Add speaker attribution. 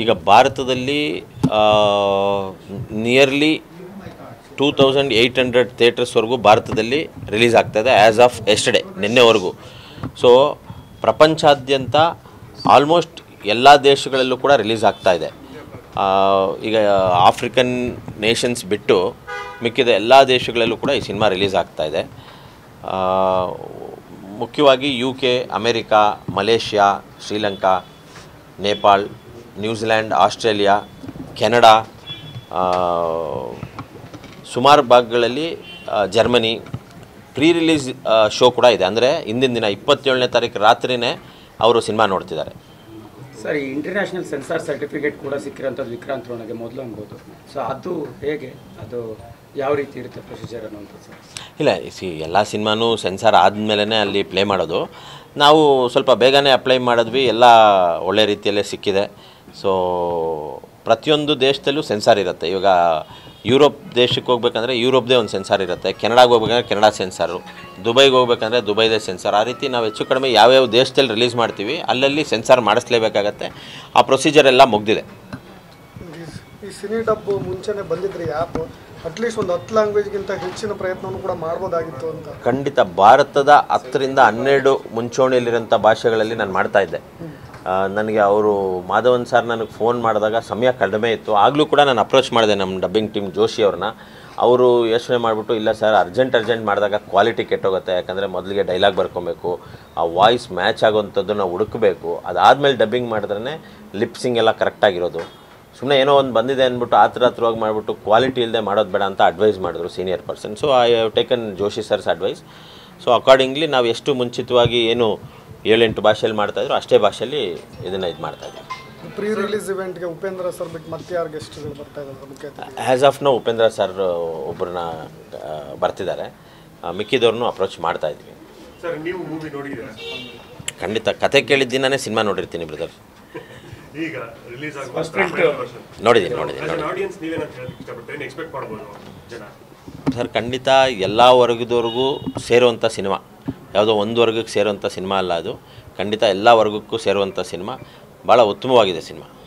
Speaker 1: ಈಗ ಭಾರತದಲ್ಲಿ nearly two thousand eight hundred ಥಿಯೇಟರ್ಸ್ವರೆಗೂ ಭಾರತದಲ್ಲಿ ರಿಲೀಸ್ ಆಗ್ತಾಯಿದೆ ಆ್ಯಸ್ ಆಫ್ ಎಸ್ಟರ್ಡೇ ನಿನ್ನೆವರೆಗೂ. ಸೊ ಪ್ರಪಂಚಾದ್ಯಂತ ಆಲ್ಮೋಸ್ಟ್ ಎಲ್ಲ ದೇಶಗಳಲ್ಲೂ ಕೂಡ ರಿಲೀಸ್ ಆಗ್ತಾ ಇದೆ. ಈಗ ಆಫ್ರಿಕನ್ ನೇಷನ್ಸ್ ಬಿಟ್ಟು ಮಿಕ್ಕಿದ ಎಲ್ಲ ದೇಶಗಳಲ್ಲೂ ಕೂಡ ಈ ಸಿನಿಮಾ ರಿಲೀಸ್ ಆಗ್ತಾ ಇದೆ. ಮುಖ್ಯವಾಗಿ U K America Malaysia Sri Lanka Nepal New Zealand Australia Canada ಸುಮಾರು ಭಾಗಗಳಲ್ಲಿ ಜರ್ಮನಿ ಪ್ರೀ ರಿಲೀಸ್ ಶೋ ಕೂಡ ಇದೆ. ಅಂದರೆ ಹಿಂದಿನ ದಿನ ಇಪ್ಪತ್ತೇಳನೇ ತಾರೀಕು ರಾತ್ರಿನೇ ಅವರು ಸಿನಿಮಾ ನೋಡ್ತಿದ್ದಾರೆ.
Speaker 2: ಸರ್ ಈ ಇಂಟರ್ನ್ಯಾಷನಲ್ ಸೆನ್ಸಾರ್ ಸರ್ಟಿಫಿಕೇಟ್ ಕೂಡ ಸಿಕ್ಕಿರೋಂಥದ್ದು ವಿಕ್ರಾಂತ್ ರೋಣಗೆ ಮೊದಲು ಅನ್ಬೋದು. ಸೊ ಅದು ಹೇಗೆ? ಅದು ಯಾವ ರೀತಿ ಇರುತ್ತೆ ಪ್ರೊಸೀಜರ್ ಅನ್ನೋಂಥದ್ದು ಸರ್?
Speaker 1: ಇಲ್ಲ ಸಿ ಎಲ್ಲ ಸಿನಿಮಾನೂ ಸೆನ್ಸಾರ್ ಆದಮೇಲೆ ಅಲ್ಲಿ ಪ್ಲೇ ಮಾಡೋದು. ನಾವು ಸ್ವಲ್ಪ ಬೇಗನೆ ಅಪ್ಲೈ ಮಾಡಿದ್ವಿ ಎಲ್ಲ ಒಳ್ಳೆ ರೀತಿಯಲ್ಲೇ ಸಿಕ್ಕಿದೆ. ಸೊ ಪ್ರತಿಯೊಂದು ದೇಶದಲ್ಲೂ ಸೆನ್ಸಾರ್ ಇರುತ್ತೆ. ಇವಾಗ ಯುರೋಪ್ ದೇಶಕ್ಕೆ ಹೋಗ್ಬೇಕಂದ್ರೆ ಯುರೋಪ್ದೇ ಒಂದು ಸೆನ್ಸಾರ್ ಇರುತ್ತೆ. ಕೆನಡಾಗೆ ಹೋಗ್ಬೇಕಂದ್ರೆ ಕೆನಡಾ ಸೆನ್ಸಾರು. ದುಬೈಗೆ ಹೋಗ್ಬೇಕಂದ್ರೆ ದುಬೈದೇ ಸೆನ್ಸಾರ್. ಆ ರೀತಿ ನಾವು ಹೆಚ್ಚು ಕಡಿಮೆ ಯಾವ್ಯಾವ ದೇಶದಲ್ಲಿ ರಿಲೀಸ್ ಮಾಡ್ತೀವಿ ಅಲ್ಲಲ್ಲಿ ಸೆನ್ಸಾರ್ ಮಾಡಿಸ್ಲೇಬೇಕಾಗತ್ತೆ. ಆ ಪ್ರೊಸೀಜರ್ ಎಲ್ಲ ಮುಗ್ದಿದೆ.
Speaker 3: ಈ ಸಿನಿ ಡಬ್ಬು ಮುಂಚೆನೆ ಬಂದಿದ್ರೆ ಆ್ಯಪ್ ಅಟ್ಲೀಸ್ಟ್ ಒಂದು ಹತ್ತು ಲ್ಯಾಂಗ್ವೇಜ್ಗಿಂತ ಹೆಚ್ಚಿನ ಪ್ರಯತ್ನವನ್ನು ಕೂಡ ಮಾಡ್ಬೋದಾಗಿತ್ತು ಅಂತ.
Speaker 1: ಖಂಡಿತ ಭಾರತದ ಹತ್ತರಿಂದ ಹನ್ನೆರಡು ಮುಂಚೂಣಿಯಲ್ಲಿರೋಂಥ ಭಾಷೆಗಳಲ್ಲಿ ನಾನು ಮಾಡ್ತಾ ಇದ್ದೆ. ನನಗೆ ಅವರು ಮಾಧವನ್ ಸರ್ ನನಗೆ ಫೋನ್ ಮಾಡಿದಾಗ ಸಮಯ ಕಡಿಮೆ ಇತ್ತು. ಆಗಲೂ ಕೂಡ ನಾನು ಅಪ್ರೋಚ್ ಮಾಡಿದೆ ನಮ್ಮ ಡಬ್ಬಿಂಗ್ ಟೀಮ್ ಜೋಶಿ ಅವ್ರನ್ನ. ಅವರು ಯೋಚನೆ ಮಾಡಿಬಿಟ್ಟು, ಇಲ್ಲ ಸರ್ ಅರ್ಜೆಂಟ್ ಅರ್ಜೆಂಟ್ ಮಾಡಿದಾಗ ಕ್ವಾಲಿಟಿ ಕೆಟ್ಟೋಗುತ್ತೆ. ಯಾಕಂದರೆ ಮೊದಲಿಗೆ ಡೈಲಾಗ್ ಬರ್ಕೊಬೇಕು. ಆ ವಾಯ್ಸ್ ಮ್ಯಾಚ್ ಆಗೋವಂಥದ್ದನ್ನು ಹುಡುಕಬೇಕು. ಅದಾದಮೇಲೆ ಡಬ್ಬಿಂಗ್ ಮಾಡಿದ್ರೆ ಲಿಪ್ಸಿಂಗ್ ಎಲ್ಲ ಕರೆಕ್ಟಾಗಿರೋದು ಸುಮ್ಮನೆ ಏನೋ ಒಂದು ಬಂದಿದೆ ಅಂದ್ಬಿಟ್ಟು ಆತ್ರ ಹತ್ರವಾಗಿ ಮಾಡಿಬಿಟ್ಟು ಕ್ವಾಲಿಟಿ ಇಲ್ಲದೆ ಮಾಡೋದು ಬೇಡ ಅಂತ ಅಡ್ವೈಸ್ ಮಾಡಿದ್ರು senior person so I have taken Joshi sir's advice so accordingly ನಾವು ಎಷ್ಟು ಮುಂಚಿತವಾಗಿ ಏನು ಏಳೆಂಟು ಭಾಷೆಯಲ್ಲಿ ಮಾಡ್ತಾಯಿದ್ರು ಅಷ್ಟೇ ಭಾಷೆಯಲ್ಲಿ ಇದನ್ನು ಇದು ಮಾಡ್ತಾಯಿದ್ವಿ
Speaker 3: ಪ್ರೀ ರಿಲೀಸ್ ಇವೆಂಟ್ಗೆ ಉಪೇಂದ್ರ ಸರ್ ಬಿಟ್ಟು ಮತ್ತೆ ಯಾರು ಗೆಸ್ಟ್ಗಳು ಬರ್ತಾ ಇದ್ದಾರೆ
Speaker 1: as of now Upendra sir ಒಬ್ಬರನ್ನ ಬರ್ತಿದ್ದಾರೆ. ಮಿಕ್ಕಿದವ್ರನ್ನೂ ಅಪ್ರೋಚ್ ಮಾಡ್ತಾ ಇದ್ವಿ.
Speaker 4: ಸರ್ ನೀವು ಮೂವಿ ನೋಡಿದ್ದೀರಾ?
Speaker 1: ಖಂಡಿತ. ಕತೆ ಕೇಳಿದ ದಿನನೇ ಸಿನಿಮಾ ನೋಡಿರ್ತೀನಿ ಬ್ರದರ್
Speaker 4: ಈಗ ರಿಲೀಸ್ ಆಗುವ
Speaker 1: ನೋಡಿದ್ದೀನಿ ನೋಡಿದ್ದೀನಿ ನೋಡಿ
Speaker 4: ಆಡಿಯನ್ಸ್ ನೀವೇನಂತ ಹೇಳಕ್ಕೆ ಇಷ್ಟಪಡ್ತೀರಿ ಏನು ಎಕ್ಸ್ಪೆಕ್ಟ್ ಮಾಡ್ಬೋದು
Speaker 1: ಸರ್ ಖಂಡಿತ ಎಲ್ಲ ವರ್ಗದವರೆಗೂ ಸೇರುವಂಥ ಸಿನಿಮಾ ಯಾವುದೋ ಒಂದು ವರ್ಗಕ್ಕೆ ಸೇರುವಂಥ ಸಿನಿಮಾ ಅಲ್ಲ ಅದು. ಖಂಡಿತ ಎಲ್ಲ ವರ್ಗಕ್ಕೂ ಸೇರುವಂಥ ಸಿನಿಮಾ. ಭಾಳ ಉತ್ತಮವಾಗಿದೆ ಸಿನಿಮಾ.